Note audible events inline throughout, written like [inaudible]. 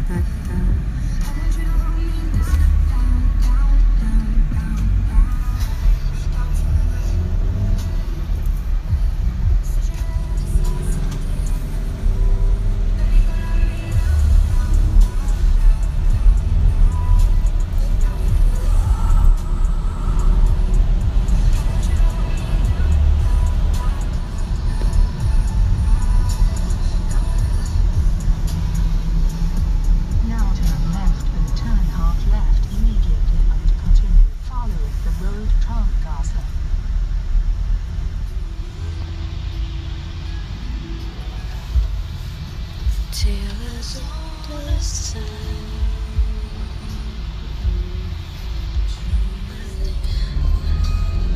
Okay.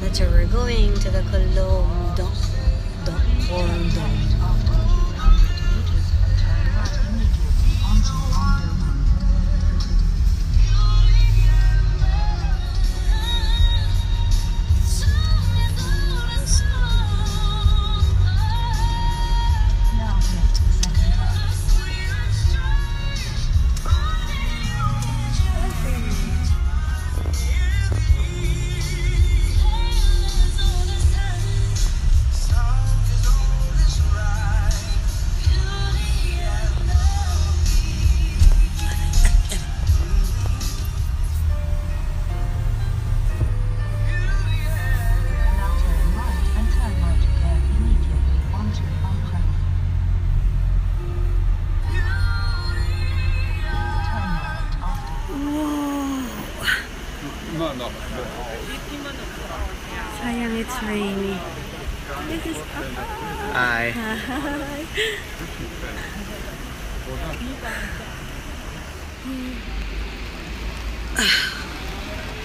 That's where we're going to the Colombe Dom Dom Dom.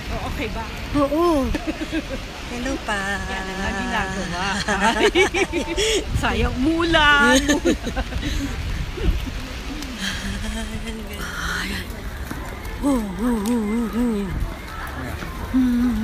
Oh, okay ba? Oo. [laughs] Hello pa. Yan ang ginagawa. [laughs] Sayang mulan. [laughs] mulan. Oh, oh, oh, oh. oh. Hmm.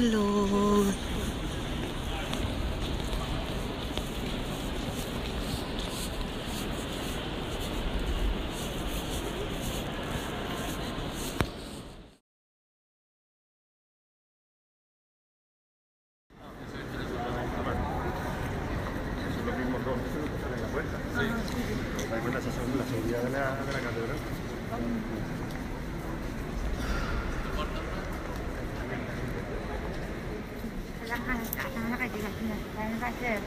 hello.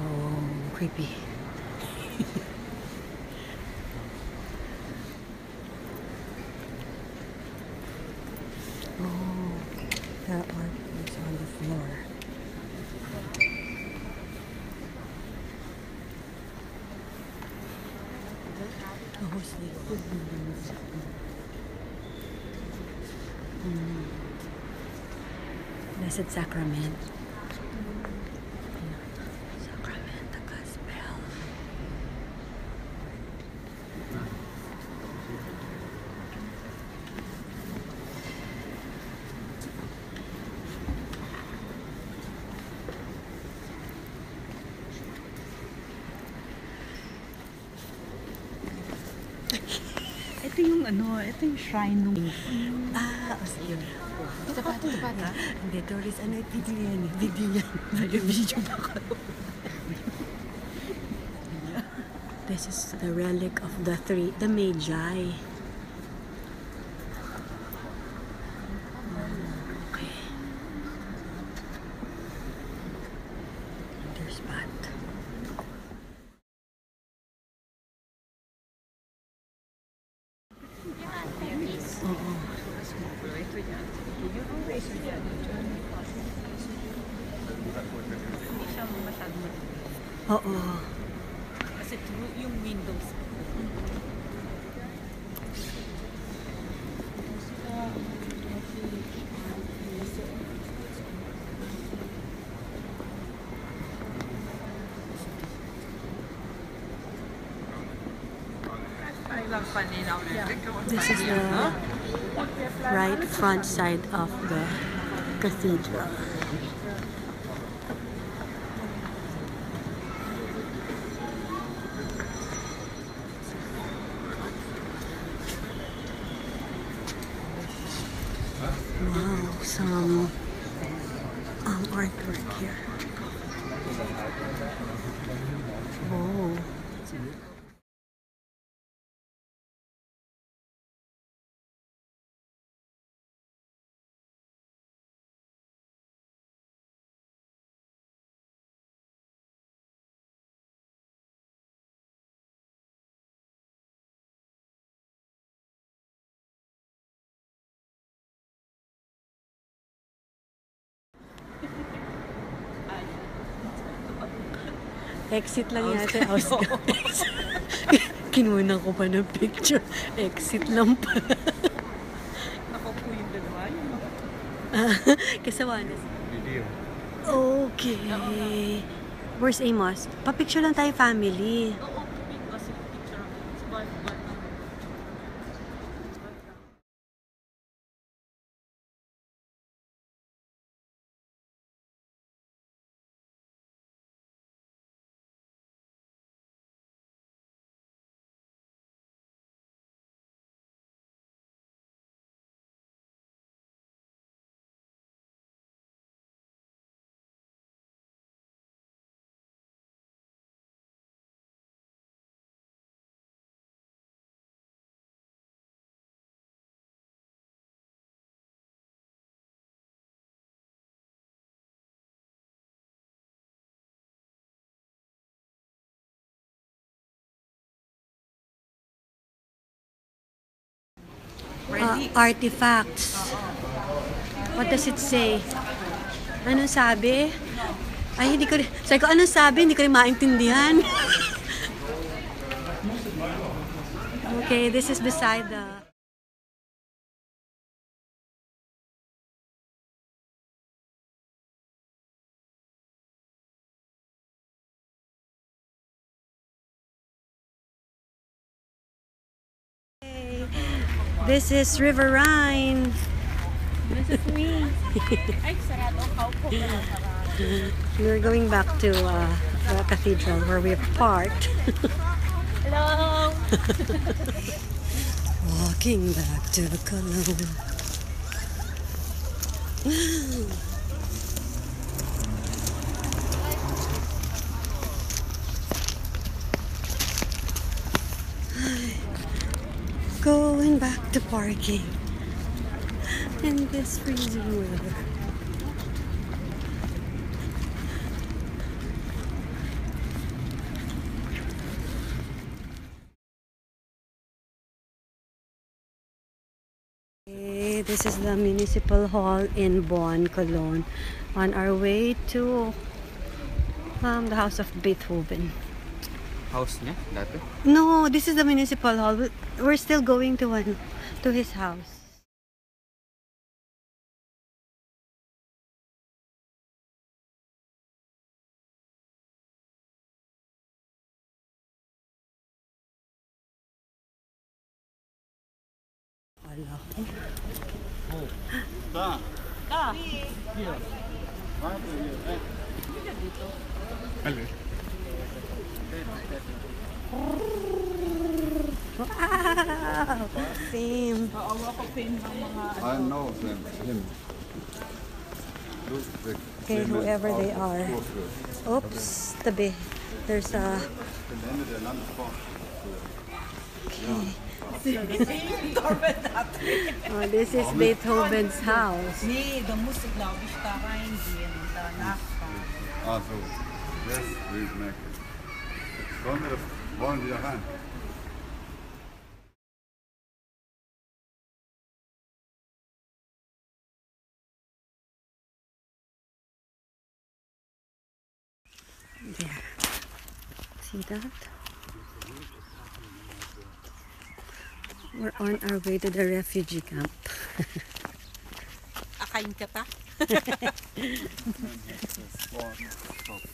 Oh, creepy. oh, the art is on the floor. Sleep. Mm. Blessed Sacrament. Sacrament, Ito yung ano, ito yung shrine nung... Ah, oh, sige. Ito pa, ito pa. Hindi, tourist, ano, video yan, eh, video yan. [laughs] Video, video pa ko. [laughs] This is the relic of the three, the Magi. Oo. Kasi through yung windows. This is the right front side of the cathedral. Wow, some Exit lang yata. Outskirts. [laughs] [laughs] Kinunan ko pa ng picture. Exit lang pa. [laughs] Ako po yung dalawa. Yung Kasawanas. Video. Okay. Where's Amos? Pa-picture lang tayo family. Oo, Uh, artifacts. What does it say? Anong sabi? Ay, hindi ko rin. Sabi ko, anong sabi? Hindi ko rin maintindihan. [laughs] okay, this is beside the... This is River Rhine. This is me. Ay, sarado. Kaupo ko lang para. We're going back to uh, the cathedral where we parked. Hello! [laughs] Walking back to the Cologne. Going back to parking in this freezing weather. Okay, this is the municipal hall in Bonn, Cologne. On our way to um, the house of Beethoven. House niya, dati? No, this is the municipal hall. We- We're still going to one to his house. Wala ko. Hello. Wow! Same. I know them, him. Look, the Okay, same whoever as they are. of Portugal. Oops, tabi. There's a... Den ende der Landesform. Oh, this is Beethoven's house. Nee, da muss ich glaube ich da reingehen und da nachfragen. Also, yes, we make it. Wollen wir, wollen wir rein? There. See that? We're on our way to the refugee camp. Akain ka pa? [laughs] [laughs]